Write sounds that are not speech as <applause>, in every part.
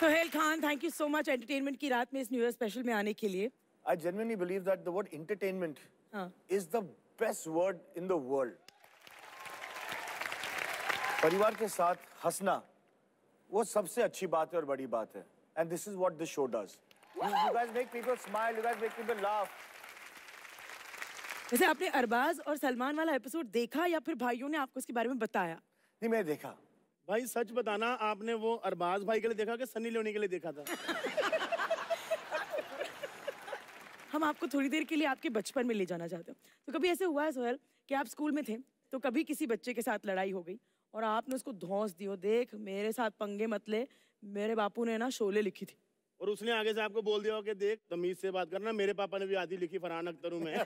Sohail Khan thank you so much entertainment की रात में इस न्यू ईयर स्पेशल में आने के लिए। I genuinely believe that the word entertainment हाँ। is the best word in the world. परिवार के साथ हंसना वो सबसे अच्छी बात है और बड़ी बात है। And this is what this show does you guys make people smile you guys make people laugh वैसे आपने अरबाज और सलमान वाला एपिसोड देखा या फिर भाइयों ने आपको इसके बारे में बताया? नहीं मैं देखा। भाई सच बताना आपने वो अरबाज भाई के लिए देखा कि सनी लियोनी के लिए देखा था? हम आपको थोड़ी देर के लिए आपके बचपन में ले जाना चाहते हैं। तो कभी ऐसे हुआ है सोहेल कि आप स्कूल में थे तो कभी किसी बच्चे के साथ लड़ाई हो गई और आपने उसको धौंस दियो देख मेरे साथ पंगे मत ले मेरे बापू ने ना शोले लिखी थी। और उसने आगे से आपको बोल दिया कि देख तमीज से बात करना मेरे पापा ने भी आधी लिखी फरहान अख्तर हूँ मैं।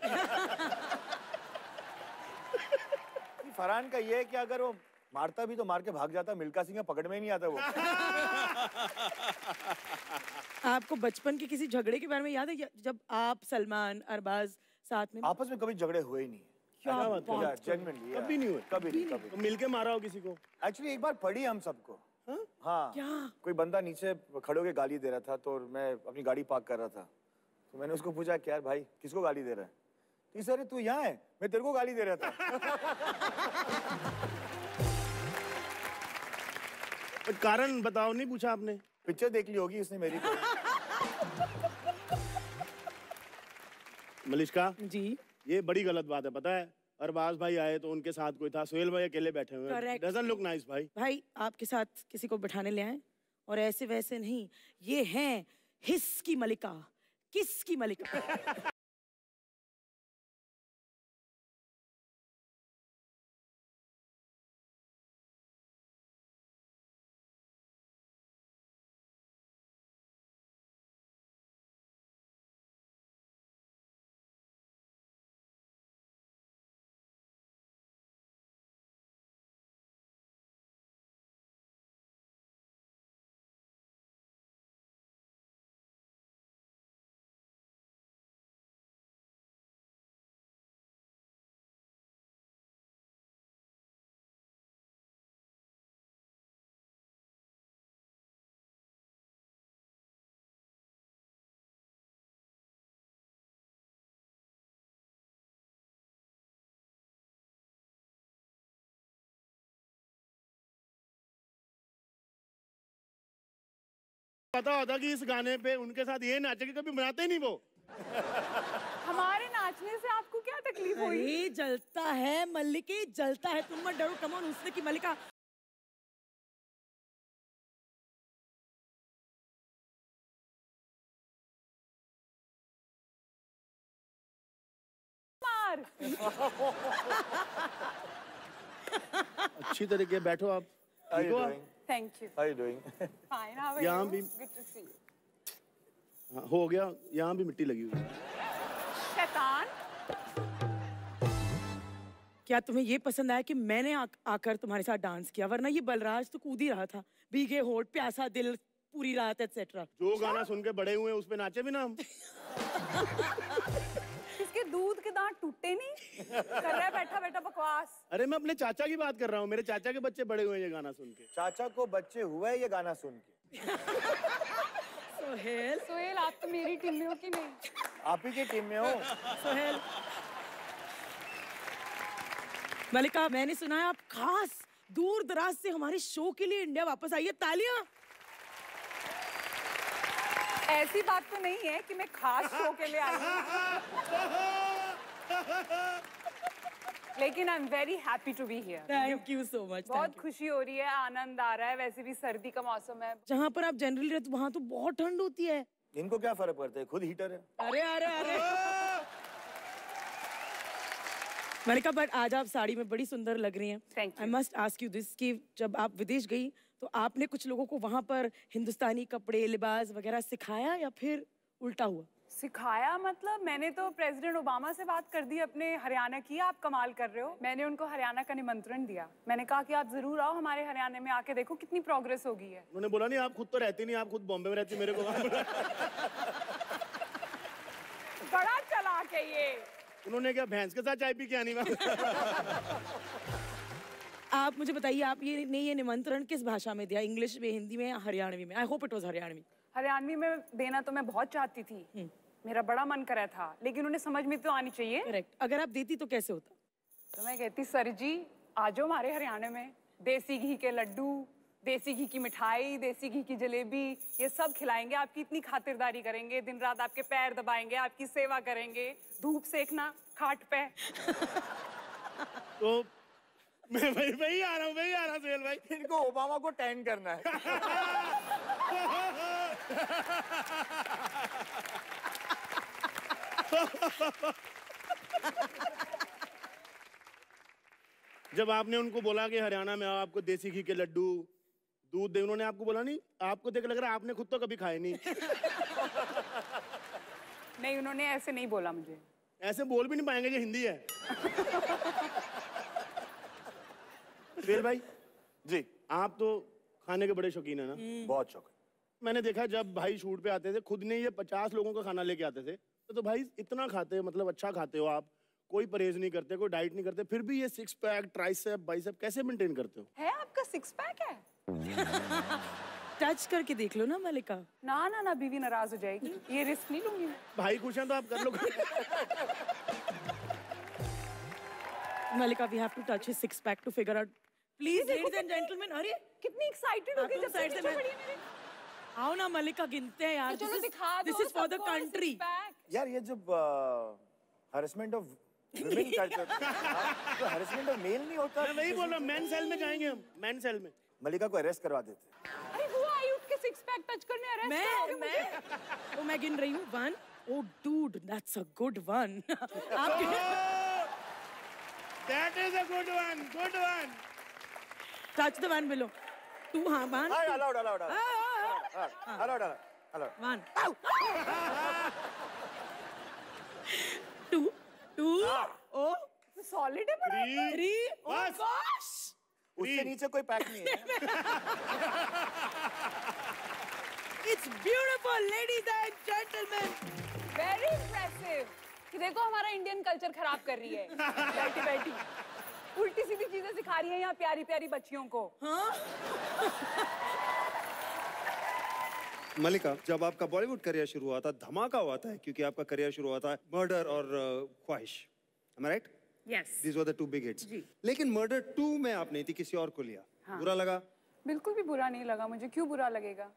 फरहान का ये है कि अगर वो मारता भी तो मार के भाग जाता मिल्का सिंह पकड़ में ही नहीं आता वो। <laughs> आपको बचपन के किसी झगड़े के बारे में याद है? जब आप सलमान अरबाज साथ में आपस में कभी झगड़े हुए ही नहीं। क्या क्या बात बात Yeah, कर- genuinely, कभी नहीं हुए? कभी नहीं कभी मिलके मारा हो किसी को? एक्चुअली एक बार पड़ी हम सबको। हाँ? क्या? कोई बंदा नीचे खड़े होके गाली दे रहा था तो मैं अपनी गाड़ी पार्क कर रहा था। तो मैंने उसको पूछा क्या यार भाई किसको गाली दे रहा है? तो सर तू यहाँ है? मैं तेरे को गाली दे रहा था। <laughs> पर कारण बताओ नहीं पूछा आपने? पिक्चर देख ली होगी उसने मेरी। मलिश्का जी। ये बड़ी गलत बात है पता है? अरबाज भाई आए तो उनके साथ कोई था सोहेल भाई अकेले बैठे हुए. डजन लुक नाइस भाई। भाई आपके साथ किसी को बिठाने ले आए और ऐसे वैसे नहीं ये हैं हिस की मलिका किस की मलिका? पता होता कि इस गाने पे उनके साथ ये नाचेंगे कभी बनाते ही नहीं वो? हमारे नाचने से आपको क्या तकलीफ़ हुई? जलता है मल्लिके जलता है। तुम मत डरो कमोन उसने की मलिका मार। अच्छी तरीके बैठो आप। How ठीक you. How you doing? Fine how are यहाँ यू भी- गुड टू सी यू हाँ, हो गया। यहाँ भी मिट्टी लगी हुई है। शैतान। क्या तुम्हें ये पसंद आया कि मैंने आ, आकर तुम्हारे साथ डांस किया? वरना ये बलराज तो कूद ही रहा था। भीगे होठ प्यासा दिल पूरी रात एक्सेट्रा जो गाना सुन के बड़े हुए हैं, उस पे नाचे भी ना हम। <laughs> दूध के दांत टूटे नहीं? कर रहा है बैठा बैठा बकवास। अरे मैं अपने चाचा की बात कर रहा हूँ। मेरे चाचा के बच्चे बड़े हुए ये गाना सुन के। चाचा को बच्चे हुए ये गाना सुन के। सोहेल। सोहेल आप तो मेरी टीम में हो कि नहीं? आप ही की टीम में हो। सोहेल। मलिका मैंने सुना है आप खास दूर दराज से हमारे शो के लिए इंडिया वापस आई है। तालियाँ। ऐसी बात तो नहीं है कि मैं खास शो के लिए आई हूँ। लेकिन I am very happy to be here thank you so much बहुत खुशी हो रही है आनंद आ रहा है वैसे भी सर्दी का मौसम है। जहाँ पर आप जनरली रहते वहाँ तो बहुत ठंड होती है। इनको क्या फ़र्क पड़ता है? खुद हीटर है। अरे अरे अरे। मलिका बट आज आप साड़ी में बड़ी सुंदर लग रही हैं। I must ask you this कि जब आप विदेश गई तो आपने कुछ लोगों को वहाँ पर हिंदुस्तानी कपड़े लिबास वगैरह सिखाया या फिर उल्टा हुआ? सिखाया मतलब मैंने तो प्रेसिडेंट ओबामा से बात कर दी अपने हरियाणा की आप कमाल कर रहे हो। मैंने उनको हरियाणा का निमंत्रण दिया। मैंने कहा कि आप ज़रूर आओ हमारे हरियाणा में आके देखो कितनी प्रोग्रेस हो गई है उन्होंने बोला नहीं आप खुद तो रहती नहीं आप खुद बॉम्बे में रहती मेरे को <laughs> बड़ा चलाक है ये। उन्होंने क्या भैंस के साथ चाय पी के आनी आप मुझे बताइए आप ये ने ये निमंत्रण किस भाषा में दिया? इंग्लिश में हिंदी में हरियाणवी में? I hope it was Haryanvi. Haryanvi में देना तो मैं बहुत चाहती थी। मेरा बड़ा मन करा था लेकिन उन्हें समझ में तो आनी चाहिए। करेक्ट अगर आप देती तो कैसे होता? तो मैं कहती सर जी आज हमारे हरियाणा में। देसी घी के लड्डू देसी घी की मिठाई देसी घी की जलेबी ये सब खिलाएँगे। आपकी इतनी खातिरदारी करेंगे दिन रात आपके पैर दबाएँगे आपकी सेवा करेंगे। धूप सेकना खाट पे। तो मैं वही वही आ रहा हूँ वही आ रहा हूँ सुहेल भाई। इनको ओबामा को टैन करना है। जब आपने उनको बोला कि हरियाणा में आपको देसी घी के लड्डू दूध दे उन्होंने आपको बोला नहीं आपको देख लग रहा है आपने खुद तो कभी खाए नहीं। नहीं उन्होंने ऐसे नहीं बोला मुझे। ऐसे बोल भी नहीं पाएँगे ये हिंदी है। सुहेल भाई? जी। आप तो खाने के बड़े शौकीन है ना? बहुत शौक मैंने देखा जब भाई शूट पे आते थे खुद ने ये पचास लोगों का खाना लेके आते थे तो, तो भाई इतना खाते मतलब अच्छा खाते हो आप कोई परहेज नहीं करते कोई डाइट नहीं करते फिर भी ये सिक्स पैक ट्राइसेप बाइसेप कैसे मेंटेन करते हो? है आपका सिक्स पैक है? <laughs> टच करके देख लो ना मलिका। ना ना ना बीवी नाराज़ हो जाएगी। ये रिस्क नहीं लूँगी भाई खुश हैं तो आप कर लो। <laughs> Mallika we have to touch his six pack to figure out please ladies and gentleman अरे! कितनी एक्साइटेड हो गई जब साइड से मैं- है। आओ ना मलिका गिनते हैं यार। तो चलो दिखा दो this is for the country यार ये जब हरेसमेंट ऑफ़ विमेन करते तो हरेसमेंट ऑफ़ मेल नहीं होता। मैं वही बोल रहा हूँ मैन सेल में जाएँगे हम मैन सेल में। मलिका को अरेस्ट करवा देते अरे वो आई उठ के सिक्स पैक टच करने अरेस्ट मैं मैं मुझे? <laughs> मैं गिन रही हूँ। One oh dude that's a good one आप that is a good one good one touch the one below two हाँ one hi allowed allowed allowed allowed allowed one two two oh solid है बड़ा। Three. Three O बस। उससे नीचे कोई पैक नहीं है। It's beautiful ladies and gentleman very impressive देखो हमारा इंडियन कल्चर खराब कर रही है। <laughs> बैठी बैठी। उल्टी सीधी चीज़ें सिखा रही है यहाँ प्यारी प्यारी बच्चियों को। मलिका जब आपका बॉलीवुड करियर शुरू हुआ था धमाका हुआ था क्योंकि आपका करियर शुरू हुआ था मर्डर और Khwahish. Am I right? Yes these were the two big hits. लेकिन मर्डर टू में आप नहीं थी किसी और को लिया। हाँ. बुरा लगा? बिल्कुल भी बुरा नहीं लगा मुझे। क्यों बुरा लगेगा?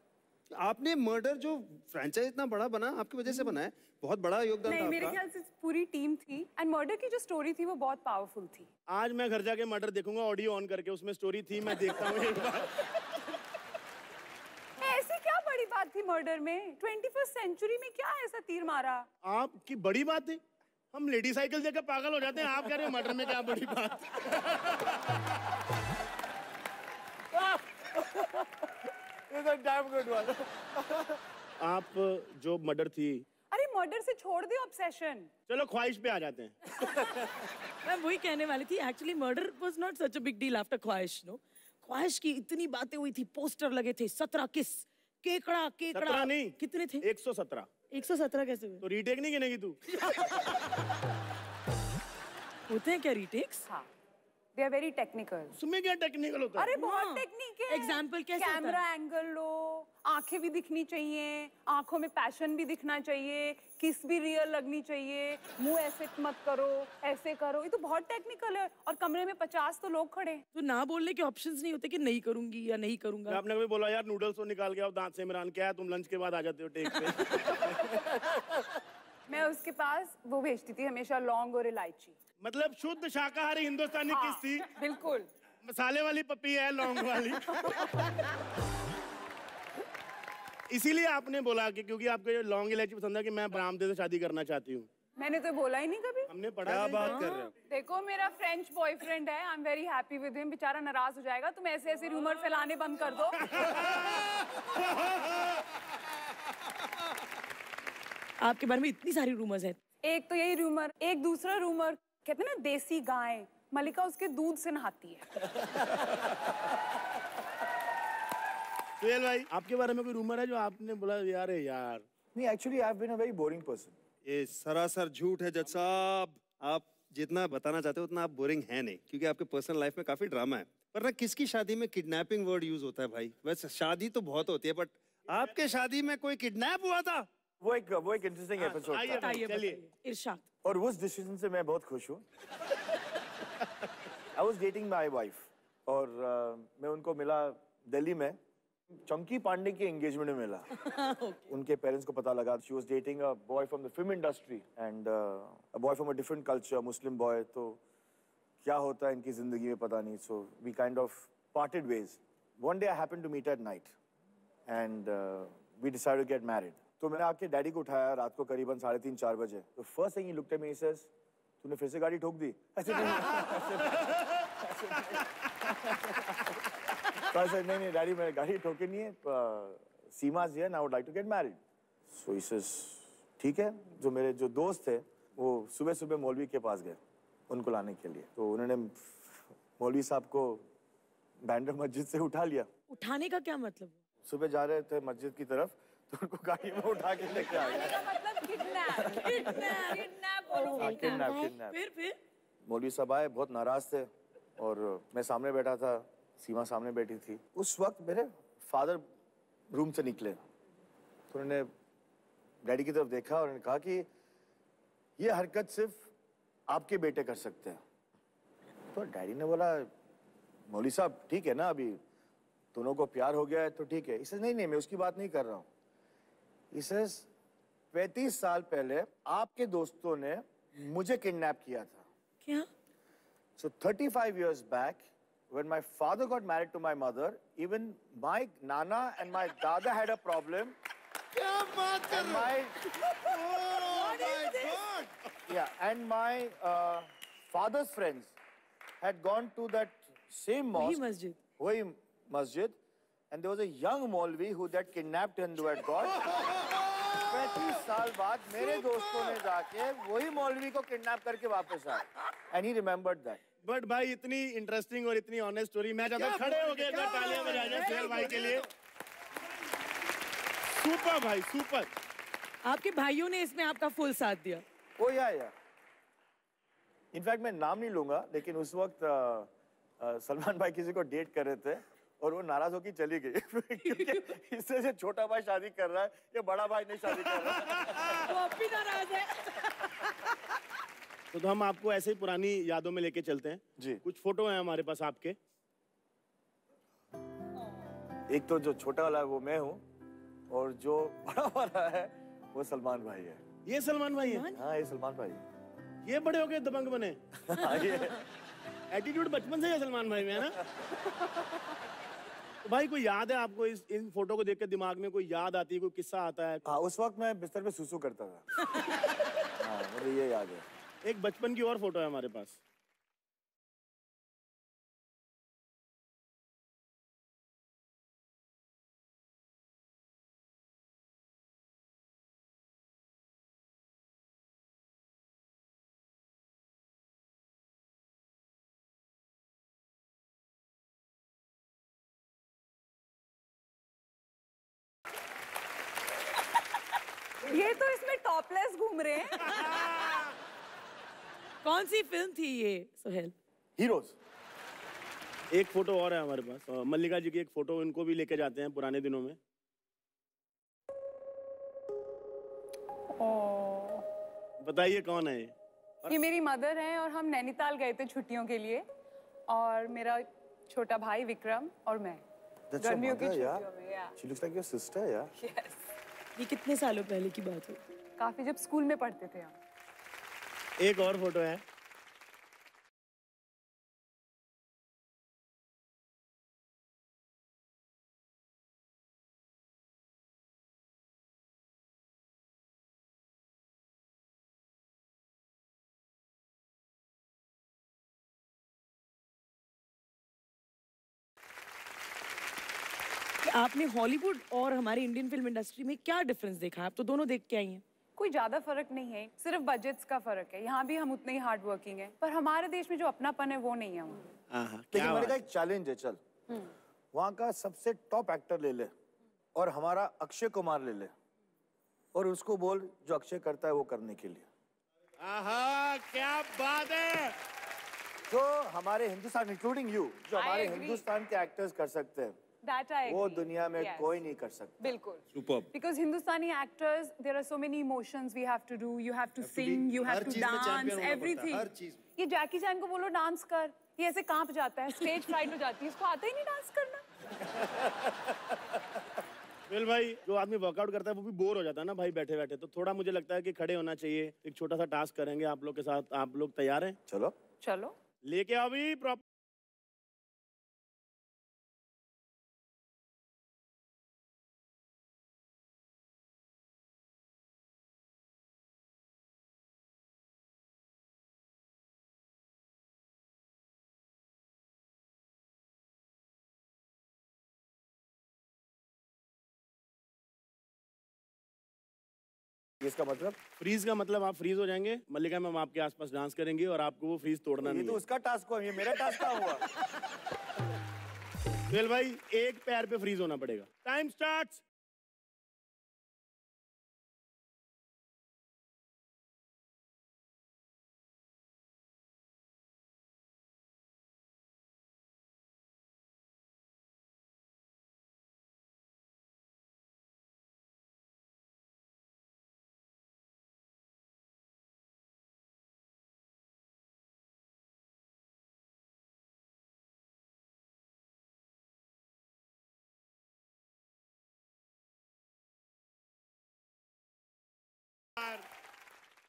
आपने मर्डर जो फ्रेंचाइज इतना बड़ा बना आपकी वजह से बना है बहुत बड़ा योगदान नहीं था मेरे ख्याल से पूरी टीम थी एंड मर्डर की जो स्टोरी थी वो बहुत पावरफुल थी। आज मैं घर जाके मर्डर देखूँगा ऑडियो ऑन करके उसमें स्टोरी थी मैं देखता हूँ एक बार। <laughs> ऐसी क्या बड़ी बात थी मर्डर में? ट्वेंटी फ़र्स्ट सेंचुरी में क्या ऐसा तीर मारा? आपकी बड़ी बात है हम लेडी साइकिल देखकर पागल हो जाते हैं आप कह रहे हो मर्डर में क्या बड़ी बात <laughs> <laughs> it's a damn good one <laughs> आप जो मर्डर थी। अरे मर्डर से छोड़ दे ऑब्सेशन चलो ख्वाहिश पे आ जाते हैं। <laughs> मैं वही कहने वाली थी actually murder was not such a big deal after Khwahish no Khwahish की इतनी बातें हुई थी पोस्टर लगे थे सत्रह किस केकड़ा केकड़ा। नहीं कितने थे? एक सौ सत्रह। 117 कैसे हुए? तो रीटेक नहीं गिनेगी तू। <laughs> होते हैं क्या रीटेक्स हाँ। दे आर वेरी टेक्निकल उसमें क्या टेक्निकल होता है? अरे हाँ। बहुत टेक्निक है Example कैसे होता है? कैमरा एंगल लो आँखें भी दिखनी चाहिए आँखों में पैशन भी दिखना चाहिए किस भी रियल लगनी चाहिए मुँह ऐसे मत करो ऐसे करो। ये तो बहुत टेक्निकल है और कमरे में पचास तो लोग खड़े तो ना बोलने के ऑप्शंस नहीं होते कि नहीं करूँगी या नहीं करूँगा। आपने कभी बोला यार नूडल्स तो निकाल के आओ दांत से इमरान क्या है तुम लंच के बाद आ जाते हो टेक पे? <laughs> मैं उसके पास वो भेजती थी हमेशा लौंग और इलायची। मतलब शुद्ध शाकाहारी हिंदुस्तानी किस थी हाँ, बिल्कुल। मसाले वाली पपी है लौंग वाली। इसीलिए आपने बोला कि क्योंकि आपको ये लौंग इलायची पसंद है कि मैं बरामदे से शादी करना चाहती हूँ। मैंने तो बोला ही नहीं कभी। हमने पढ़ा क्या बात कर रहे हो? देखो मेरा फ्रेंच बॉयफ्रेंड है I am very happy with him बेचारा नाराज़ हो जाएगा तुम ऐसे ऐसे रूमर फैलाने बंद कर दो। <laughs> आपके बारे में इतनी सारी रूमर्स हैं। एक तो यही रूमर एक दूसरा रूमर कहते ना देसी गाय मलिका उसके दूध से नहाती है। सुहेल भाई आपके बारे में कोई रूमर है जो आपने बोला यार है यार नहीं actually I have been a very boring person ये सरासर झूठ है जज साहब। आप जितना बताना चाहते हो उतना आप बोरिंग है नहीं क्योंकि आपके पर्सनल लाइफ में काफ़ी ड्रामा है। पर ना किसकी शादी में किडनैपिंग वर्ड यूज़ होता है भाई? वैसे शादी तो बहुत होती है बट आपके शादी में कोई किडनैप हुआ था? वो एक वो एक इंटरेस्टिंग एपिसोड था। चलिए। इरशाद। और उस डिसीज़न से मैं बहुत खुश हूँ। I was dating my wife और uh, मैं उनको मिला दिल्ली में। चंकी पांडे की एंगेजमेंट में मिला। <laughs> Okay. उनके पेरेंट्स को पता लगा she was dating a boy from the film industry and a boy from a different culture Muslim boy तो क्या होता है इनकी ज़िंदगी में पता नहीं। So we kind of parted ways one day I happen to meet at night and we decide to get married तो मैंने आके डैडी को उठाया रात को करीबन साढ़े तीन चार बजे। तो first thing looked at me तूने फिर से गाड़ी ठोक दी? ऐसे नहीं तो नहीं नहीं डैडी मैंने गाड़ी ठोकी नहीं है सीमा जी है ना would like to get married so says ठीक है जो मेरे जो दोस्त थे वो सुबह सुबह मौलवी के पास गए उनको लाने के लिए। तो उन्होंने मौलवी साहब को बैंडर मस्जिद से उठा लिया। उठाने का क्या मतलब? सुबह जा रहे थे मस्जिद की तरफ़ तो उनको गाड़ी में उठा के लेके आ गए मतलब किडनैप किडनैप बोलो kidnap, kidnap। फिर फिर? मौलवी साहब आए बहुत नाराज़ थे और मैं सामने बैठा था सीमा सामने बैठी थी। उस वक्त मेरे फादर रूम से निकले। तो उन्होंने डैडी की तरफ़ देखा और उन्होंने कहा कि ये हरकत सिर्फ़ आपके बेटे कर सकते हैं। तो डैडी ने बोला मौली साहब ठीक है ना अभी? दोनों को प्यार हो गया है तो ठीक है। इसे नहीं नहीं मैं उसकी बात नहीं कर रहा हूँ। पैतीस साल पहले आपके दोस्तों ने मुझे किडनैप किया था. क्या? So thirty five years back when my father got married to my mother even my nana and my dada had problem my and my father's friends had gone to that same masjid. वही मस्जिद and there was अंग maulvi who that kidnapped and god 35 साल बाद मेरे दोस्तों ने जाके वही मौलवी को किडनैप करके वापस आए and he remembered that but भाई इतनी इंटरेस्टिंग और इतनी ऑनेस्ट स्टोरी मैं चाहता हूँ खड़े हो गए तालियाँ बजा जाए सुहेल भाई के लिए। सुपर भाई सुपर आपके भाइयों ने इसमें आपका फुल साथ दिया। ओ या या इनफैक्ट मैं नाम नहीं लूँगा लेकिन उस वक्त अ, अ, सलमान भाई किसी को डेट कर रहे थे। और वो नाराज़ होकर चली गई। <laughs> क्योंकि इससे से छोटा भाई शादी कर रहा है ये बड़ा भाई नहीं शादी कर रहा है। <laughs> वो अब भी नाराज़ है। तो, तो हम आपको ऐसे ही पुरानी यादों में लेके चलते हैं। जी। कुछ फ़ोटो हैं हमारे पास आपके। एक तो जो छोटा वाला है वो मैं हूँ और जो बड़ा वाला है वो सलमान भाई है। ये सलमान भाई है? हाँ ये सलमान भाई है। ये बड़े हो गए दबंग बने। <laughs> हाँ, एटीट्यूड बचपन से ही है सलमान भाई में है ना? भाई कोई याद है आपको इस इन फ़ोटो को देख के दिमाग में कोई याद आती है कोई किस्सा आता है? हाँ उस वक्त मैं बिस्तर पे सुसु करता था। <laughs> हाँ मुझे ये याद है। एक बचपन की और फ़ोटो है हमारे पास। टॉपलेस घूम रहे हैं। <laughs> कौन सी फ़िल्म थी ये सोहेल? हीरोज एक फ़ोटो और है हमारे पास। मल्लिका जी की एक फ़ोटो इनको भी लेके जाते हैं पुराने दिनों में। बताइए कौन है ये? ये मेरी मदर है और हम नैनीताल गए थे छुट्टियों के लिए। और मेरा छोटा भाई विक्रम और मैं। गर्मियों की छुट्टियों में looks like your sister, yeah. Yes. ये कितने सालों पहले की बात है? काफ़ी जब स्कूल में पढ़ते थे हम। एक और फ़ोटो है। आपने हॉलीवुड और हमारी इंडियन फ़िल्म इंडस्ट्री में क्या डिफरेंस देखा? है आप तो दोनों देख के आई हैं। कोई ज़्यादा फ़र्क नहीं है सिर्फ़ बजट्स का फ़र्क है। यहाँ भी हम उतने ही हार्ड वर्किंग है पर हमारे देश में जो अपनापन है वो नहीं है वहाँ। हाँ लेकिन क्या मैंने बात कहा एक चैलेंज है चल। वहाँ का सबसे टॉप एक्टर ले ले और हमारा अक्षय कुमार ले ले और उसको बोल जो अक्षय करता है वो करने के लिए। आहा क्या बात है! जो हमारे हिंदुस्तान इंक्लूडिंग यू जो हमारे हिंदुस्तान के एक्टर्स कर सकते हैं। That I वो दुनिया में Yes. कोई नहीं कर सकता बिल्कुल Superb. Because Hindustani actors, there are so many emotions we have to do. You have to Have to sing, be- you have to dance, everything. हर चीज़ ये जैकी चैन को बोलो डांस कर, ये ऐसे काँप जाता है, स्टेज फ्राइट हो जाती है, इसको आता ही नहीं डांस करना. <laughs> वेल भाई जो आदमी वर्कआउट करता है वो भी बोर हो जाता है ना भाई बैठे बैठे तो थोड़ा मुझे लगता है कि खड़े होना चाहिए एक छोटा सा टास्क करेंगे आप लोग के साथ आप लोग तैयार हैं चलो चलो. लेके आओ भी प्रॉपर इसका मतलब? फ्रीज का मतलब आप फ्रीज हो जाएँगे। मल्लिका मैम आपके आसपास डांस करेंगे और आपको वो फ्रीज तोड़ना नहीं तो उसका टास्क हुआ ये मेरा टास्क क्या हुआ? <laughs> भाई एक पैर पे फ्रीज होना पड़ेगा। टाइम स्टार्ट्स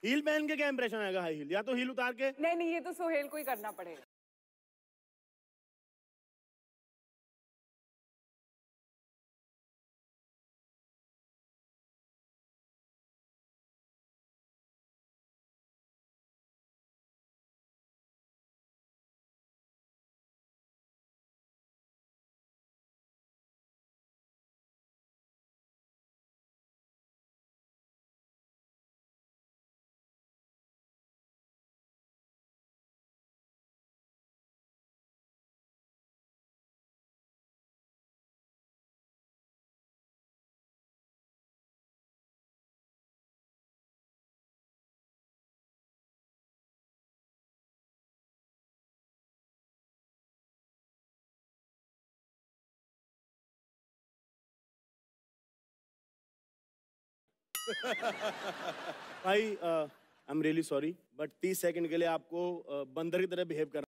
हील पहन के क्या इंप्रेशन आएगा हाई हील या तो हील उतार के नहीं नहीं, ये तो सोहेल को ही करना पड़ेगा. <laughs> भाई I am really sorry but 30 second के लिए आपको uh, बंदर की तरह बिहेव करना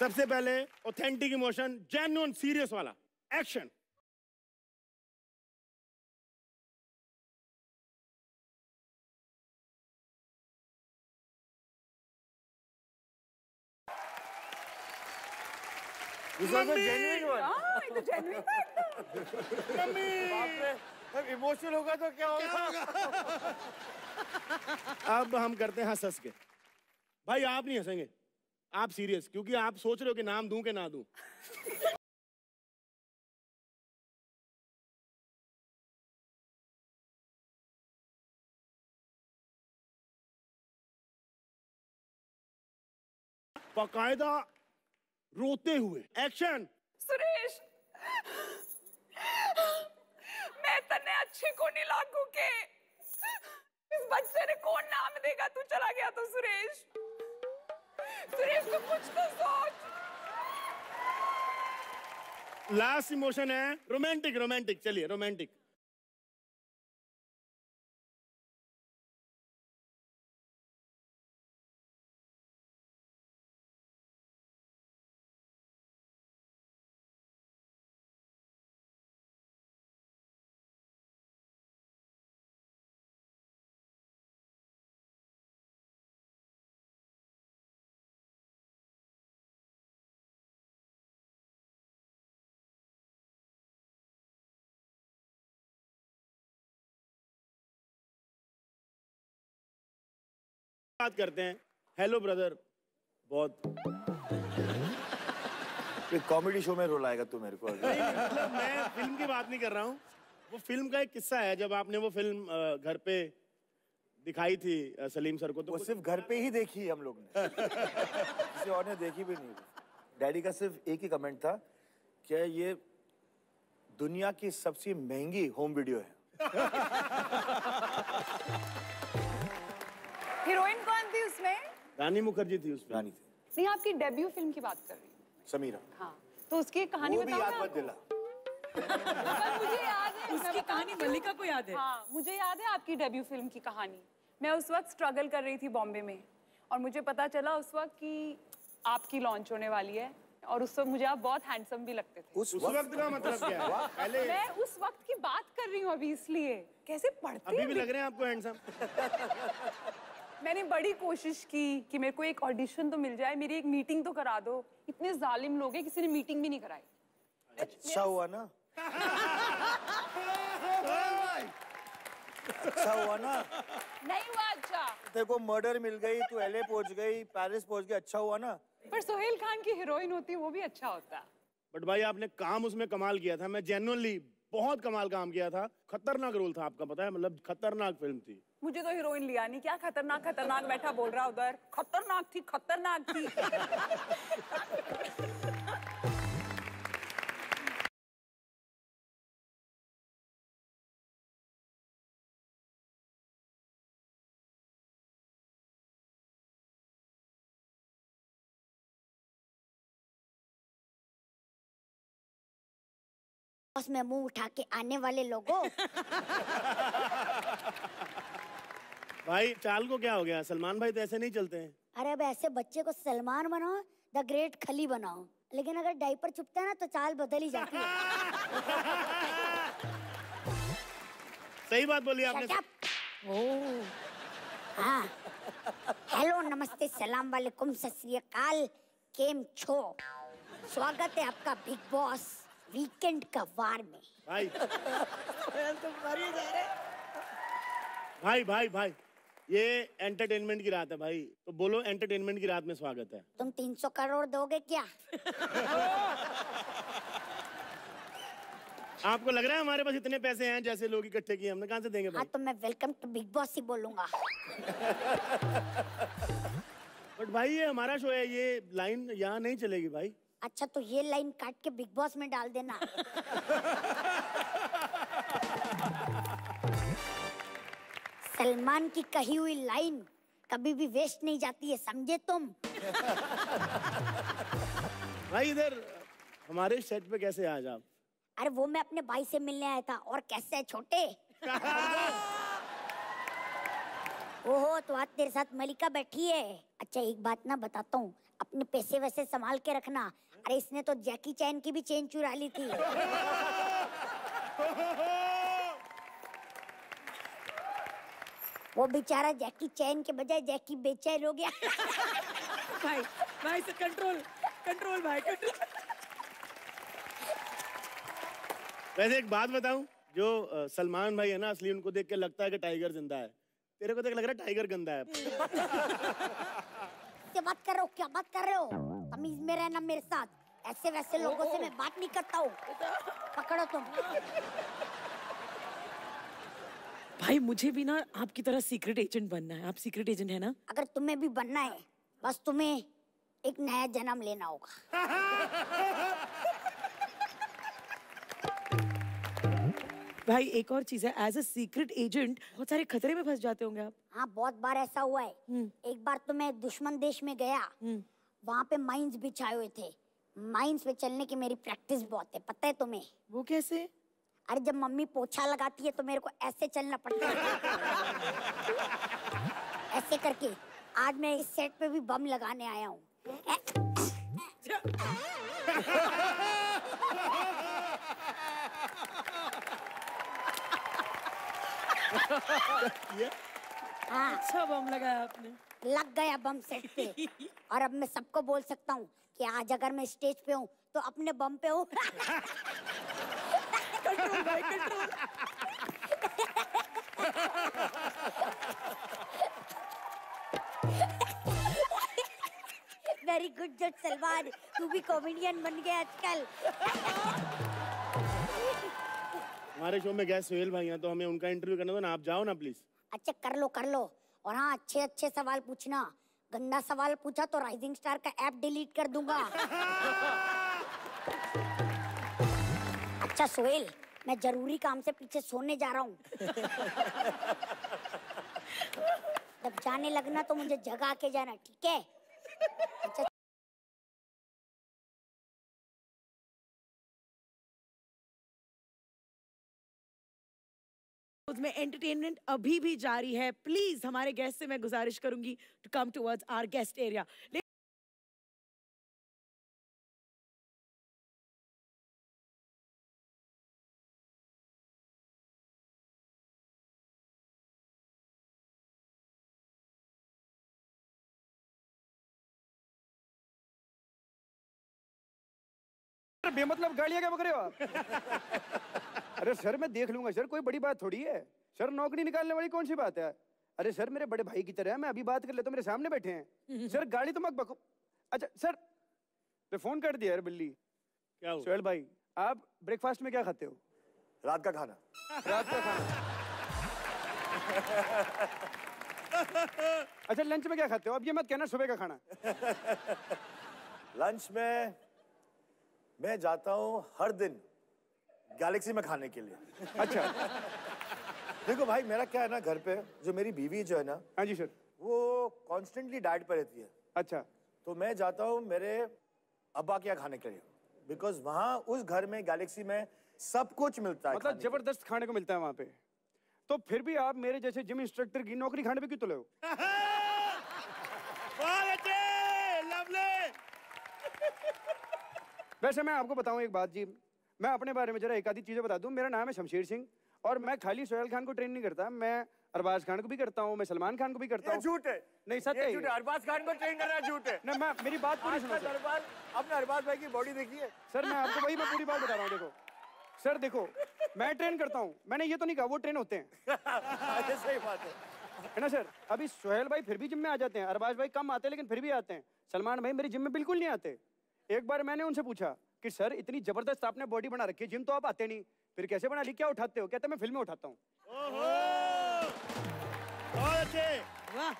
सबसे पहले ऑथेंटिक इमोशन जेन्युइन सीरियस वाला। एक्शन इमोशनल होगा तो क्या होगा? अब हम करते हैं हंस हंस के। भाई आप नहीं हंसेंगे। आप सीरियस क्योंकि आप सोच रहे हो कि नाम दूँ कि ना दूँ? बाकायदा रोते हुए। एक्शन सुरेश! मैं तन्ने अच्छे को नहीं लागू के। इस बच्चे ने कौन नाम देगा? तू चला गया तो सुरेश। सुरेश तू कुछ तो सोच लास्ट इमोशन है. रोमांटिक रोमांटिक चलिए रोमांटिक बात करते हैं। हेलो ब्रदर बहुत। कॉमेडी शो में रोल आएगा तू मेरे को। मतलब मैं फ़िल्म की बात नहीं कर रहा हूँ। वो फ़िल्म का एक किस्सा है जब आपने वो फ़िल्म घर पे दिखाई थी सलीम सर को तो वो सिर्फ़ घर पे ही देखी हम लोग ने। किसी और ने देखी भी नहीं। डैडी का सिर्फ़ एक ही कमेंट था क्या ये दुनिया की सबसे महँगी होम वीडियो है। हीरोइन कौन थी उसमें? रानी मुखर्जी थी उसमें। रानी थी। नहीं आपकी डेब्यू फ़िल्म की बात कर रही हूँ। समीरा। हाँ तो उसकी कहानी वो भी याद मत दिला। मुझे याद है उसकी कहानी मल्लिका को याद है। हाँ मुझे याद है आपकी डेब्यू फ़िल्म की कहानी। मैं उस वक्त स्ट्रगल कर रही थी बॉम्बे में। और मुझे पता चला उस वक्त कि आपकी लॉन्च होने वाली है। और उस वक्त मुझे आप बहुत हैंडसम भी लगते थे। उस वक्त का मतलब क्या है? पहले मैं उस वक्त की बात कर रही हूँ अभी इसलिए। कैसे पढ़ते अभी हैं भी लग रहे हैं आपको हैंडसम <laughs> मैंने बड़ी कोशिश की कि मेरे को एक ऑडिशन तो मिल जाए मेरी एक मीटिंग तो करा दो। इतने जालिम लोग हैं किसी ने मीटिंग भी नहीं कराई। अच्छा हुआ ना? अच्छा हुआ ना? नहीं हुआ अच्छा। तेरे को मर्डर मिल गई तू एलए पहुँच गई पेरिस पहुँच गई अच्छा हुआ ना? पर सोहेल खान की हीरोइन होती वो भी अच्छा होता। बट भाई आपने काम उसमें कमाल किया था। मैं जेनुअनली बहुत कमाल काम किया था। खतरनाक रोल था आपका पता है? मतलब खतरनाक फ़िल्म थी। मुझे तो हीरोइन लिया नहीं। क्या खतरनाक खतरनाक बैठा बोल रहा उधर? खतरनाक थी खतरनाक थी। बस में मुँह उठा के आने वाले लोगों। <laughs> भाई चाल को क्या हो गया? सलमान भाई तो ऐसे नहीं चलते हैं। अरे अब ऐसे बच्चे को सलमान बनाओ द ग्रेट खली बनाओ। लेकिन अगर डाइपर चुपता है ना तो चाल बदल ही जाती है। <laughs> सही बात बोली आपने। हाँ। हेलो नमस्ते सलाम वालेकुम सत केम छो? स्वागत है आपका बिग बॉस वीकेंड का वार में। भाई। <laughs> भाई भाई भाई। ये एंटरटेनमेंट की रात है भाई। तो बोलो एंटरटेनमेंट की रात में स्वागत है। तुम 300 करोड़ दोगे क्या? <laughs> आपको लग रहा है हमारे पास इतने पैसे हैं जैसे लोग इकट्ठे किए हमने कहाँ से देंगे हाँ भाई तो मैं वेलकम टू बिग बॉस ही बोलूँगा। बट <laughs> भाई ये हमारा शो है ये लाइन यहाँ नहीं चलेगी भाई। अच्छा तो ये लाइन काट के बिग बॉस में डाल देना। <laughs> सलमान की कही हुई लाइन कभी भी वेस्ट नहीं जाती है समझे तुम? भाई इधर हमारे सेट पे कैसे आज आप? अरे वो मैं अपने भाई से मिलने आया था और कैसे है छोटे? ओहो तो आज तेरे साथ मलिका बैठी है। अच्छा एक बात ना बताता हूँ अपने पैसे वैसे संभाल के रखना। अरे इसने तो जैकी चैन की भी चेन चुरा ली थी। <laughs> वो बेचारा जैकी चैन के बजाय जैकी बेचैन हो गया। भाई भाई से कंट्रोल कंट्रोल भाई कंट्रोल वैसे एक बात बताऊँ जो सलमान भाई है ना असली उनको देख के लगता है कि टाइगर ज़िंदा है। तेरे को देख लग रहा है टाइगर गंदा है। <laughs> से बात कर रहे हो क्या बात कर रहे हो? तमीज में रहना मेरे साथ। ऐसे वैसे लोगों से मैं बात नहीं करता हूँ। पकड़ो तुम। भाई मुझे भी ना आपकी तरह सीक्रेट एजेंट बनना है। आप सीक्रेट एजेंट है ना? अगर तुम्हें भी बनना है बस तुम्हें एक नया जन्म लेना होगा। भाई एक और चीज़ है एज अ सीक्रेट एजेंट बहुत सारे खतरे में फंस जाते होंगे आप। हाँ बहुत बार ऐसा हुआ है। एक बार तो मैं दुश्मन देश में गया वहाँ पे माइंस बिछाए हुए थे। माइंस पे चलने की मेरी प्रैक्टिस बहुत है पता है तुम्हें? वो कैसे? अरे जब मम्मी पोछा लगाती है तो मेरे को ऐसे चलना पड़ता है। ऐसे करके आज मैं इस सेट पे भी बम लगाने आया हूँ। हाँ। अच्छा बम लगाया आपने। लग गया बम सेट पे। और अब मैं सबको बोल सकता हूँ कि आज अगर मैं स्टेज पे हूँ तो अपने बम पे हूँ। कंट्रोल भाई कंट्रोल वेरी गुड जज सलमान तू भी कॉमेडियन बन गया आजकल हमारे शो में गए सुहेल भाई हैं तो हमें उनका इंटरव्यू करना था ना आप जाओ ना प्लीज़ अच्छा कर लो कर लो। और हाँ अच्छे अच्छे सवाल पूछना। गंदा सवाल पूछा तो राइजिंग स्टार का ऐप डिलीट कर दूँगा। <laughs> अच्छा सोहेल, मैं ज़रूरी काम से पीछे सोने जा रहा हूँ। जब जाने लगना तो मुझे जगा के जाना, ठीक है? अच्छा उसमें एंटरटेनमेंट अभी भी जारी है। प्लीज़ हमारे गेस्ट से मैं गुजारिश करूँगी to come towards our guest area अरे बेमतलब गालियाँ क्या बक रहे हो आप? अरे सर मैं देख लूँगा सर कोई बड़ी बात थोड़ी है। सर नौकरी निकालने वाली कौन सी बात है? अरे सर मेरे बड़े भाई की तरह है मैं अभी बात कर लेता हूँ मेरे सामने बैठे हैं। सर गाड़ी तो मत बको अच्छा सर मैं फ़ोन कर दिया यार बिल्ली। क्या हुआ? सोहेल भाई आप ब्रेकफास्ट में क्या खाते हो? रात का खाना। रात का खाना। अच्छा लंच में क्या खाते हो? अब ये मत कहना सुबह का खाना। लंच में मैं जाता हूँ हर दिन गैलेक्सी में खाने के लिए। अच्छा। देखो भाई मेरा क्या है ना घर पे जो मेरी बीवी जो है ना हाँ जी सर। वो कॉन्स्टेंटली डाइट पे रहती है। अच्छा। तो मैं जाता हूँ मेरे अब्बा के यहाँ खाने के लिए। बिकॉज़ वहाँ उस घर में गैलेक्सी में सब कुछ मिलता है मतलब ज़बरदस्त खाने को मिलता है वहाँ पे। तो फिर भी आप मेरे जैसे जिम इंस्ट्रक्टर की नौकरी खाने पे क्यों तुले हो? <laughs> वैसे मैं आपको बताऊँ एक बात जी। मैं अपने बारे में जरा एक आधी चीज़ें बता दूँ। मेरा नाम है शमशेर सिंह और मैं खाली सोहेल खान को ट्रेन नहीं करता। मैं अरबाज खान को भी करता हूँ मैं सलमान खान को भी करता हूँ। झूठ है। नहीं सच है झूठ है। अरबाज खान को ट्रेन करना झूठ है। नहीं मैं मेरी बात पूरी सुनो अरबाज आपने अरबाज भाई की बॉडी देखी है? सर मैं आपको वही मैं पूरी बात बता रहा हूँ देखो। सर देखो मैं ट्रेन करता हूँ। मैंने ये तो नहीं कहा वो ट्रेन होते हैं। सही बात है। है ना सर? अभी सोहेल भाई फिर भी जिम में आ जाते हैं। अरबाज भाई कम आते हैं लेकिन फिर भी आते हैं। सलमान भाई मेरी जिम में बिल्कुल नहीं आते। एक बार मैंने उनसे पूछा कि सर इतनी ज़बरदस्त आपने बॉडी बना रखी है जिम तो आप आते नहीं। फिर कैसे बना ली? क्या उठाते हो? कहते मैं फ़िल्में उठाता हूँ। बहुत अच्छे। वाह।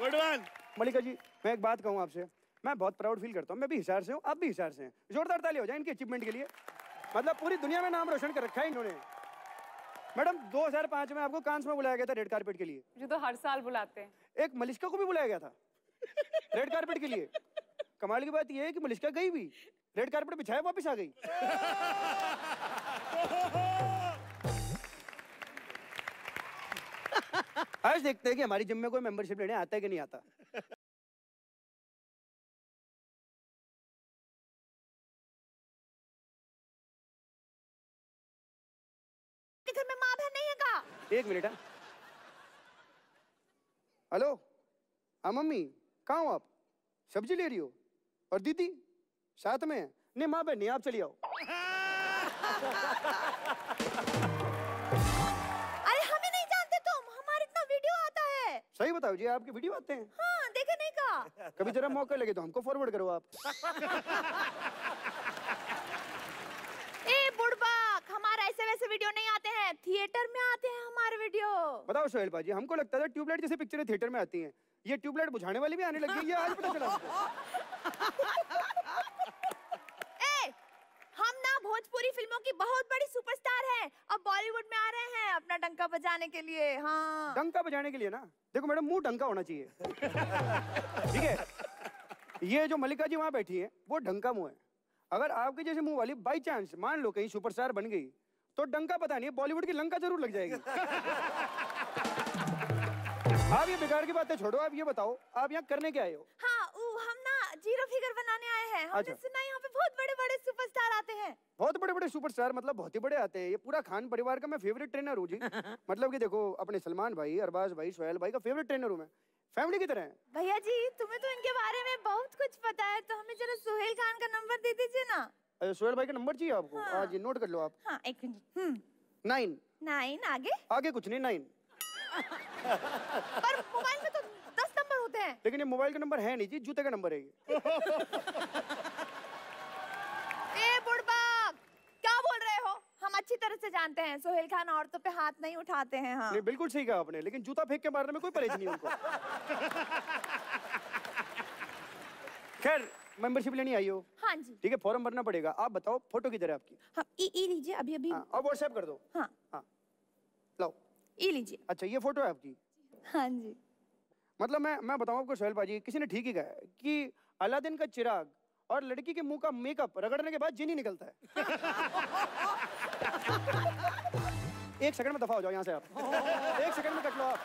Good one. मलिका जी मैं एक बात कहूँ आपसे। मैं बहुत प्राउड फील करता हूँ। मैं भी हिसार से हूँ आप भी हिसार से हैं। जोरदार ताली हो जाए इनके अचीवमेंट के लिए। मतलब पूरी दुनिया में नाम रोशन कर रखा है इन्होंने। मैडम 2005 में आपको कांस में बुलाया गया था रेड कारपेट के लिए। मुझे तो हर साल बुलाते हैं। एक मलिश्का को भी बुलाया गया था। रेड कारपेट के लिए। कमाल की बात यह है कि मलिश्का गई भी रेड कारपेट बिछाया वापस आ गई। <laughs> आज देखते हैं कि हमारी जिम में कोई मेंबरशिप लेने आता है कि नहीं आता। घर में माँ बहन नहीं है का? एक मिनट हाँ। हेलो? हाँ मम्मी कहाँ हो आप? सब्ज़ी ले रही हो? और दीदी साथ में? नहीं माँ बहन आप चली आओ। अरे हमें नहीं जानते तुम। हमारा इतना वीडियो आता है। सही बताओ जी आपकी वीडियो आते हैं? हाँ देखे नहीं का? कभी जरा मौका लगे तो हमको फॉरवर्ड करो आप। ए बुड़बाक हमारा ऐसे वैसे वीडियो नहीं आते। थिएटर में आते हैं हमारे वीडियो। बताओ सोहेल भाजी हमको लगता था ट्यूबलाइट जैसे पिक्चरें थिएटर में आती हैं। ये ट्यूबलाइट बुझाने वाली भी आने लगी है ये आज पता चला। <laughs> ए हम ना भोजपुरी फ़िल्मों की बहुत बड़ी सुपरस्टार हैं। अब बॉलीवुड में आ रहे हैं अपना डंका बजाने के लिए हाँ। डंका बजाने के लिए ना? देखो मैडम मुँह डंका होना चाहिए। ठीक है? ये जो मलिका जी वहाँ बैठी है वो ढंग का मुँह है। अगर आपके जैसे मुँह वाली बाई चांस मान लो कहीं सुपरस्टार बन गई तो डंका पता नहीं बॉलीवुड की लंका ज़रूर लग जाएगी। आप ये बेकार की बातें छोड़ो आप ये बताओ आप यहाँ करने क्या आए हो? हाँ ऊ, हम ना ज़ीरो फिगर बनाने आए हैं। हमने अच्छा। सुना यहाँ पे बहुत बड़े बड़े सुपरस्टार आते हैं। बहुत बड़े बड़े सुपरस्टार मतलब बहुत ही बड़े आते हैं। ये पूरा खान परिवार का मैं फेवरेट ट्रेनर हूँ जी। <laughs> मतलब कि देखो अपने सलमान भाई अरबाज भाई सोहेल भाई का फेवरेट ट्रेनर हूँ मैं। फैमिली की तरह भैया जी तुम्हें तो इनके बारे में बहुत कुछ पता है तो हमें जरा सुहेल खान का नंबर दे दीजिए ना। सोहेल भाई का नंबर चाहिए आपको? हाँ। हाँ जी नोट कर लो आप। हाँ एक मिनट। हम्म। नाइन नाइन आगे? आगे कुछ नहीं नाइन पर मोबाइल में तो दस नंबर होते हैं। लेकिन ये मोबाइल का नंबर है नहीं जी जूते का नंबर है ये। <laughs> ए बुढ़बा क्या बोल रहे हो? हम अच्छी तरह से जानते हैं। सोहेल खान औरतों पे हाथ नहीं उठाते हैं हाँ। नहीं बिल्कुल सही कहा आपने लेकिन जूता फेंक के मारने में कोई परहेज नहीं उनको। <laughs> खैर मेंबरशिप लेनी आई हो? हाँ जी। ठीक है फॉर्म भरना पड़ेगा। आप बताओ फ़ोटो किधर है आपकी? हाँ ई ई लीजिए अभी अभी। हाँ और व्हाट्सएप कर दो। हाँ। हाँ। लाओ। ई लीजिए। अच्छा ये फ़ोटो है आपकी? हाँ जी। मतलब मैं मैं बताऊँ आपको सोहेल भाजी किसी ने ठीक ही कहा कि अलादीन का चिराग और लड़की के मुँह का मेकअप रगड़ने के बाद जिन ही निकलता है। <laughs> एक सेकंड में दफ़ा हो जाओ यहाँ से आप। एक सेकंड में कट लो आप।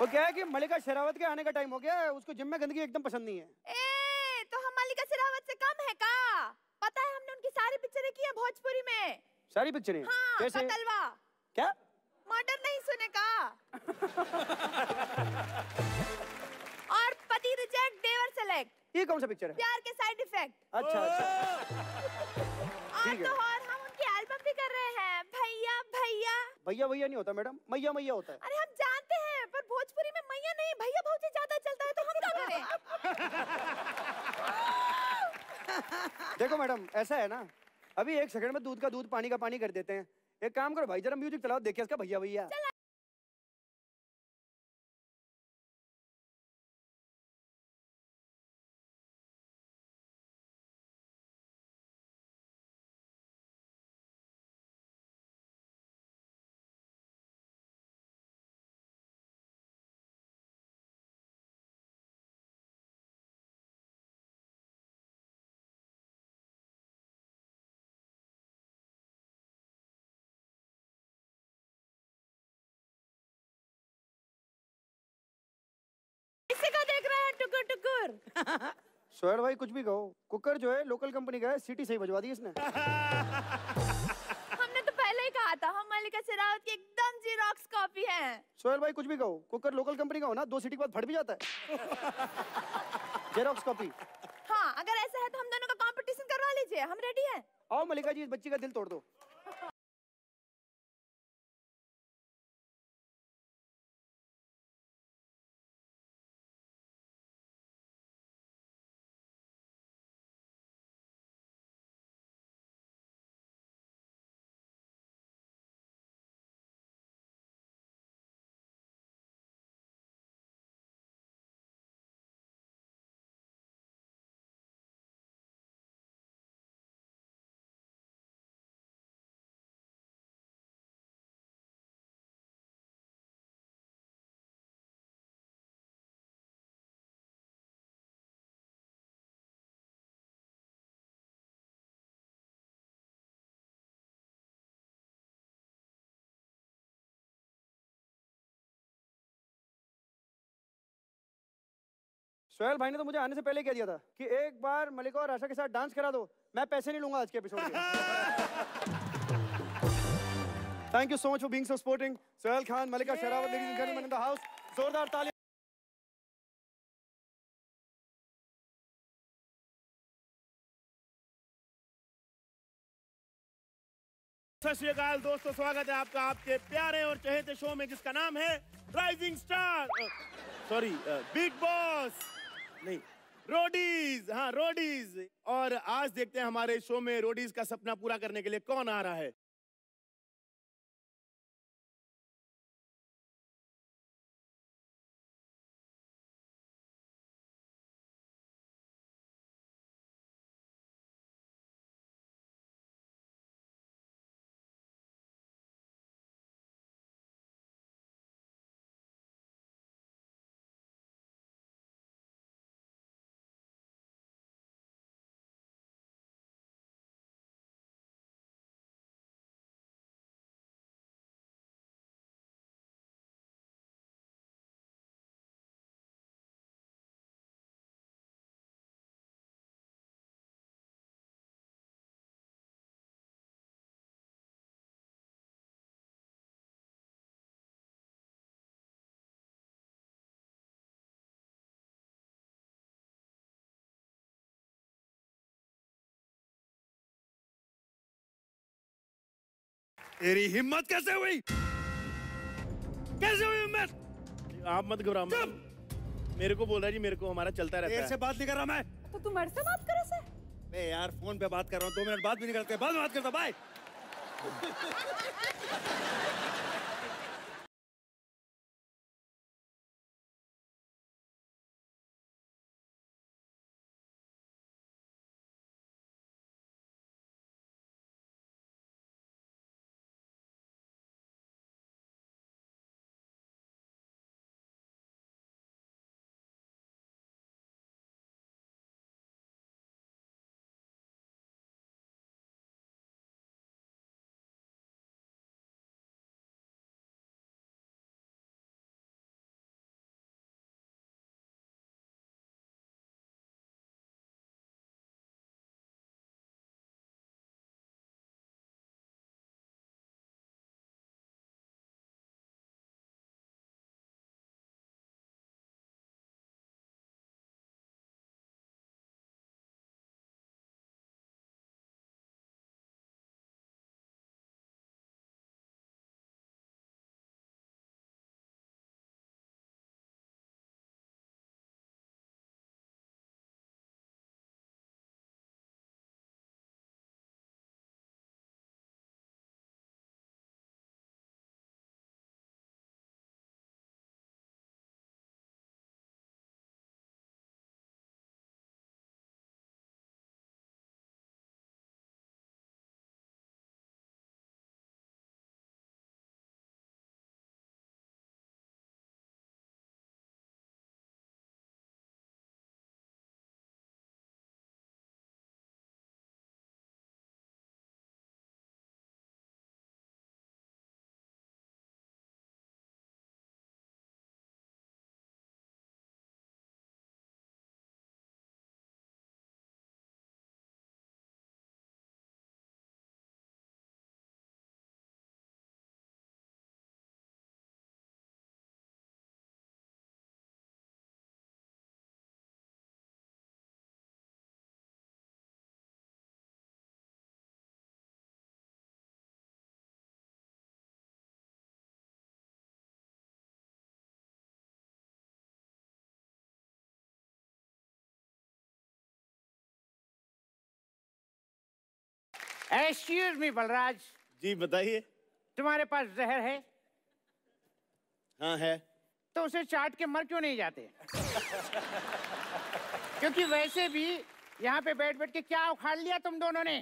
तो क्या है कि मलिका शेरावत के आने का टाइम हो गया है उसको जिम में गंदगी एकदम पसंद नहीं है। ए तो हम मलिका शेरावत से कम है का? पता है हमने उनकी सारी पिक्चरें की है भोजपुरी में? सारी पिक्चरें हाँ? कैसे? कतलवा। क्या? मर्डर नहीं सुने का? <laughs> और पति रिजेक्ट देवर सेलेक्ट ये कौन सा पिक्चर है? प्यार के साइड इफ़ेक्ट अच्छा अच्छा। और। तो और हम उनकी एल्बम भी कर रहे हैं। भैया भैया। भैया भैया नहीं होता मैडम। मैया मैया होता है। अरे हम जानते हैं पर भोजपुरी में मैया नहीं भैया ही ज़्यादा चलता है तो हम क्या करें देखो मैडम ऐसा है ना अभी एक सेकंड में दूध का दूध पानी का पानी कर देते हैं। एक काम करो भाई जरा म्यूज़िक चलाओ देखिए इसका भैया भैया रहा टुकुर टुकुर। सोहेल भाई कुछ भी कहो। कुकर जो है लोकल कंपनी का है सीटी सही बजवा दी इसने। हमने तो पहले ही कहा था हम मल्लिका शेरावत की एकदम जीरोक्स कॉपी हैं। सोहेल भाई कुछ भी कहो। कुकर लोकल कंपनी का हो ना दो सिटी के बाद फट भी जाता है। जेरोक्स कॉपी हाँ अगर ऐसा है तो हम दोनों का कंपटीशन करवा लीजिए। हम रेडी हैं। आओ मलिका जी इस बच्ची का दिल तोड़ दो। सोहेल भाई ने तो मुझे आने से पहले कह दिया था कि एक बार मलिका और आशा के साथ डांस करा दो। मैं पैसे नहीं लूँगा आज के एपिसोड के। Thank you so much for being so sporting Sohail Khan Mallika Sherawat ladies and gentleman in the house जोरदार ताली। सत श्री अकाल दोस्तों स्वागत है आपका आपके प्यारे और चहेते शो में जिसका नाम है rising star sorry big boss नहीं। रोडीज हाँ रोडीज। और आज देखते हैं हमारे शो में रोडीज का सपना पूरा करने के लिए कौन आ रहा है। तेरी हिम्मत कैसे हुई? कैसे हुई हिम्मत? आप मत घबराओ मेरे को बोल रहा जी मेरे को हमारा चलता रहता है। से है बात नहीं कर रहा मैं। तो तुम मेरे से बात करो से मैं यार फ़ोन पे बात कर रहा हूँ दो मिनट बात भी नहीं करते बाद में बात करता bye excuse me Balraj ji बताइए। तुम्हारे पास जहर है? हाँ है। तो उसे चाट के मर क्यों नहीं जाते? क्योंकि वैसे भी यहाँ पे बैठ बैठ के क्या उखाड़ लिया तुम दोनों ने?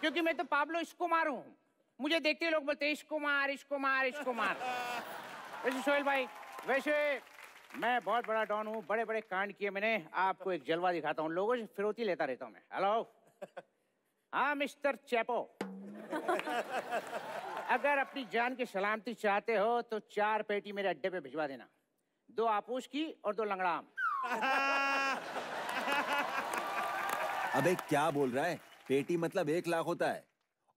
क्योंकि मैं तो पाब्लो कुमार हूँ मुझे देखते ही लोग बोलते हैं इश्क कुमार इश्क कुमार इश्क कुमार। <laughs> वैसे सोहेल भाई वैसे मैं बहुत बड़ा डॉन हूँ बड़े बड़े कांड किए मैंने आपको एक जलवा दिखाता हूँ लोगों से फिरौती लेता रहता हूँ मैं। हेलो <laughs> हाँ मिस्टर चैपो। <laughs> अगर अपनी जान की सलामती चाहते हो तो चार पेटी मेरे अड्डे पे भिजवा देना। दो आपूस की और दो लंगड़ाम। अबे क्या बोल रहा है? पेटी मतलब एक लाख होता है।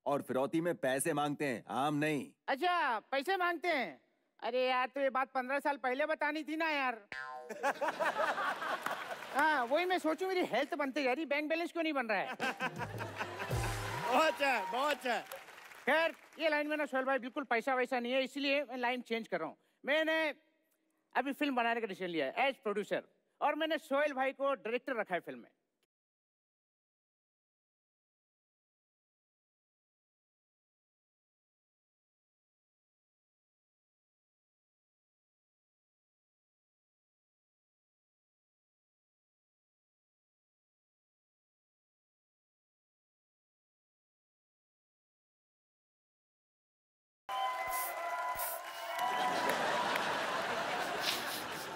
और फिरौती में पैसे मांगते हैं आम नहीं। अच्छा पैसे मांगते हैं? अरे यार तो ये बात पंद्रह साल पहले बतानी थी ना यार। <laughs> हाँ वही मैं सोचूं मेरी हेल्थ बनते जा रही बैंक बैलेंस क्यों नहीं बन रहा है? <laughs> बहुत अच्छा है बहुत अच्छा। है खैर ये लाइन में ना सोहेल भाई बिल्कुल पैसा वैसा नहीं है इसलिए मैं लाइन चेंज कर रहा हूँ। मैंने अभी फ़िल्म बनाने का डिसीज़न लिया है एज प्रोड्यूसर और मैंने सोहेल भाई को डायरेक्टर रखा है फ़िल्म में।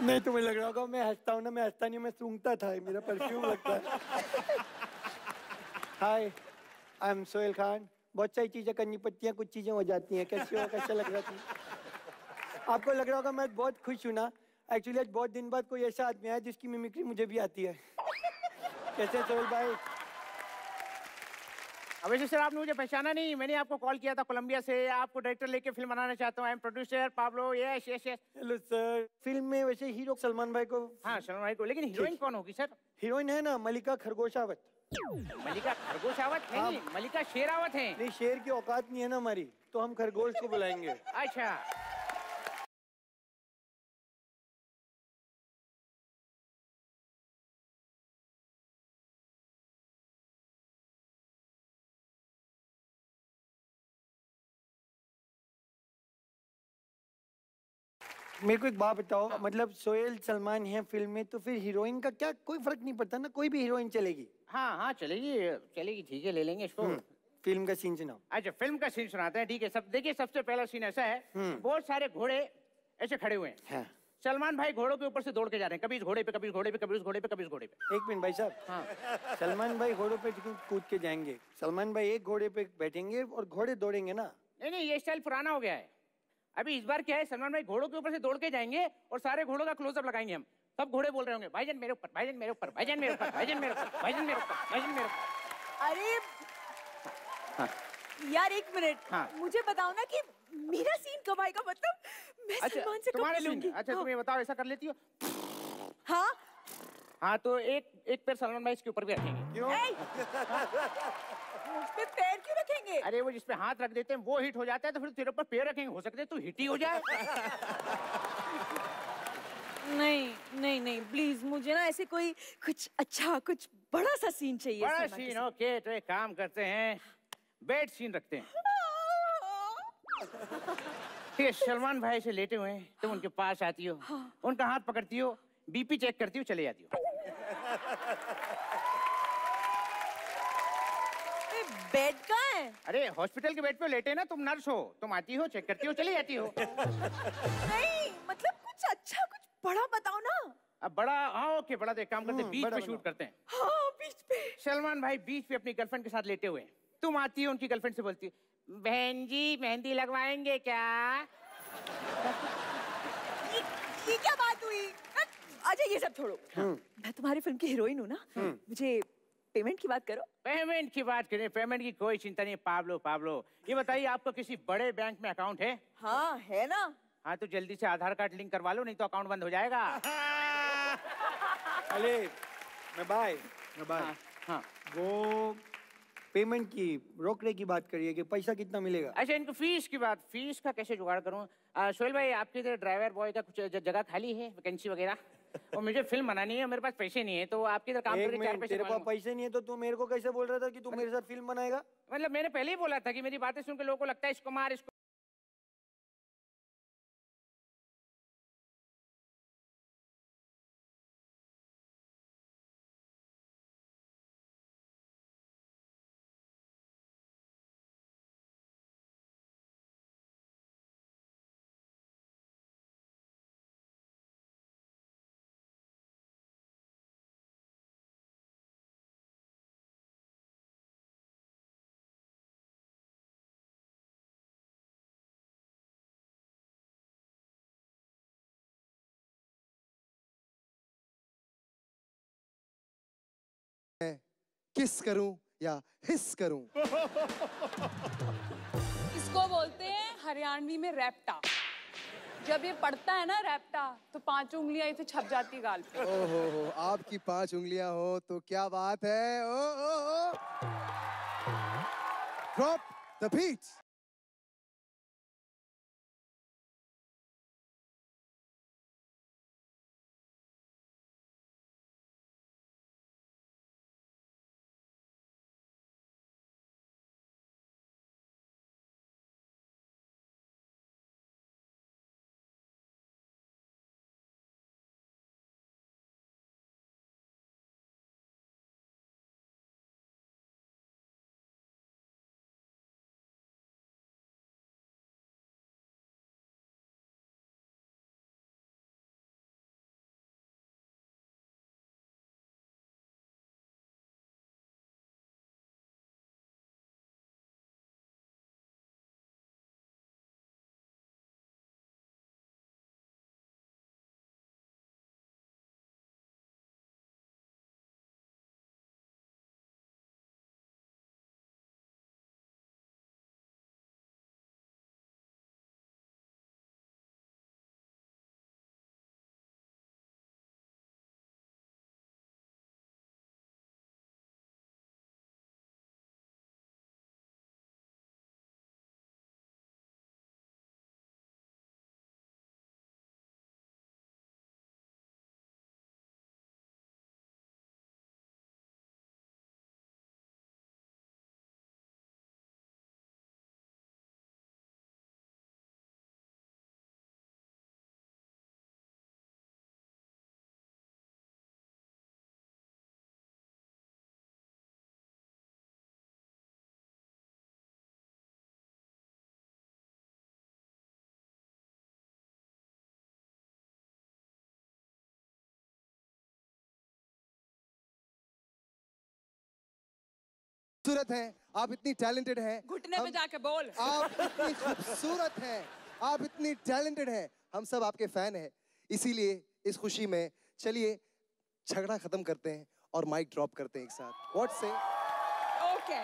नहीं, तुम्हें लग रहा होगा मैं हंसता हूँ ना, मैं हंसता नहीं मैं सूंघता था, मेरा परफ्यूम लगता है। Hi I am Sohail Khan बहुत सारी चीज़ें करनी पड़ती हैं कुछ चीज़ें हो जाती हैं। कैसे हो, कैसा लग रहा था? आपको लग रहा होगा मैं बहुत खुश हूँ ना। एक्चुअली आज बहुत दिन बाद कोई ऐसा आदमी आया जिसकी मिमिक्री मुझे भी आती है। कैसे सोहेल भाई? अब वैसे सर आपने मुझे पहचाना नहीं। मैंने आपको कॉल किया था कोलंबिया से। आपको डायरेक्टर लेके फ़िल्म बनाना चाहता हूँ। I am producer Pablo yes yes yes hello sir film में वैसे हीरो सलमान भाई को हाँ सलमान भाई को। लेकिन हीरोइन कौन होगी सर हीरोइन है ना मलिका खरगोशावत। मलिका खरगोशावत है। नहीं मलिका शेरावत है। नहीं शेर की औकात नहीं है ना हमारी। तो हम खरगोश को बुलाएँगे। अच्छा। मेरे को एक बात बताओ मतलब सोहेल सलमान है फ़िल्म में तो फिर हीरोइन का क्या कोई फ़र्क नहीं पड़ता ना? कोई भी हीरोइन चलेगी। हाँ हाँ चलेगी चलेगी ठीक है ले लेंगे इसको। फ़िल्म का सीन सुनाओ। अच्छा फ़िल्म का सीन सुनाते हैं ठीक है। सब देखिए सबसे पहला सीन ऐसा है बहुत सारे घोड़े ऐसे खड़े हुए हैं। हाँ। सलमान भाई घोड़ों के ऊपर से दौड़ के जा रहे हैं कभी इस घोड़े पे कभी इस घोड़े पे कभी उस घोड़े पे कभी इस घोड़े पे। एक मिनट भाई साहब। हाँ। सलमान भाई घोड़ों पे कूद के जाएँगे? सलमान भाई एक घोड़े पे बैठेंगे और घोड़े दौड़ेंगे ना? नहीं नहीं ये स्टाइल पुराना हो गया है। अभी इस बार क्या है सलमान भाई घोड़ों के ऊपर से दौड़ के जाएँगे और सारे घोड़ों का क्लोजअप लगाएँगे हम। सब घोड़े बोल रहे होंगे भाईजान मेरे ऊपर भाईजान मेरे ऊपर भाईजान मेरे ऊपर भाईजान मेरे ऊपर भाईजान मेरे ऊपर भाईजान मेरे ऊपर। अरे हाँ। यार एक मिनट हाँ। मुझे बताओ ना कि मेरा सीन कब आएगा? मतलब मैं अच्छा सलमान से कब तुम्हारे मिलूँगी? अच्छा हाँ। तुम ये बताओ ऐसा कर लेती हो? हाँ। हाँ तो एक एक पैर सलमान भाई इसके ऊपर भी रखेंगे। क्यों? <laughs> मुझ पे पैर क्यों रखेंगे? अरे वो जिसपे हाथ रख देते हैं वो हिट हो जाता है तो फिर तेरे ऊपर पैर रखेंगे। हो सकता है तू हिट ही हो जाए। <laughs> नहीं नहीं नहीं प्लीज़ मुझे ना ऐसे कोई कुछ अच्छा कुछ बड़ा सा सीन चाहिए बड़ा सीन ओके तो एक काम करते हैं बेड सीन रखते हैं। <laughs> ठीक है सलमान भाई से लेटे हुए हैं तुम उनके पास आती हो उनका हाथ पकड़ती हो बीपी चेक करती हो चले जाती हो। <laughs> बेड कहाँ है? अरे हॉस्पिटल के बेड पे लेटे ना तुम नर्स हो तुम आती हो चेक करती हो चली जाती हो। नहीं मतलब कुछ अच्छा कुछ बड़ा बताओ ना। अब बड़ा हाँ ओके बड़ा तो एक काम करते हैं बीच पे शूट करते हैं। हाँ बीच पे। सलमान भाई बीच पे अपनी गर्लफ्रेंड के साथ लेटे हुए हैं। तुम आती हो उनकी गर्लफ्रेंड से बोलती बहन जी मेहंदी लगवाएँगे क्या? ये, ये क्या बात हुई? अच्छा ये सब छोड़ो। मैं तुम्हारी फ़िल्म की हीरोइन हूँ ना। मुझे पेमेंट की बात करो। पेमेंट की बात करें पेमेंट की कोई चिंता नहीं पाब्लो पाब्लो। ये बताइए आपको किसी बड़े बैंक में अकाउंट है? हाँ है ना। हाँ तो जल्दी से आधार कार्ड लिंक करवा लो नहीं तो अकाउंट बंद हो जाएगा। <laughs> अरे मैं बाय मैं बाय। हाँ, हाँ। वो पेमेंट की रोकड़े की बात करिए कि पैसा कितना मिलेगा। अच्छा इनको फ़ीस की बात फ़ीस का कैसे जुगाड़ करूँ? सोहेल भाई आपके इधर ड्राइवर बॉय का कुछ जगह खाली है वैकेंसी वगैरह? और मुझे फ़िल्म बनानी है मेरे पास पैसे नहीं है तो आपके इधर काम करके चार पैसे तेरे पास पैसे नहीं है तो तू मेरे को कैसे बोल रहा था कि तू मेरे साथ फ़िल्म बनाएगा? मतलब मैंने पहले ही बोला था कि मेरी बातें सुन के लोगों को लगता है इसको मार इसको किस करूँ या हिस करूँ? इसको बोलते हैं हरियाणवी में रैप्टा। जब ये पड़ता है ना रैप्टा तो पाँच उंगलियाँ इसे छप जाती गाल पे। ओहो हो आपकी पाँच उंगलियाँ हो तो क्या बात है? ओ ओ ओ। ड्रॉप द बीट खूबसूरत हैं। आप इतनी टैलेंटेड हैं। घुटने में जाके बोल। आप इतनी खूबसूरत हैं। आप इतनी टैलेंटेड हैं। हम सब आपके फ़ैन हैं। इसीलिए इस खुशी में चलिए झगड़ा खत्म करते हैं और माइक ड्रॉप करते हैं एक साथ। What say okay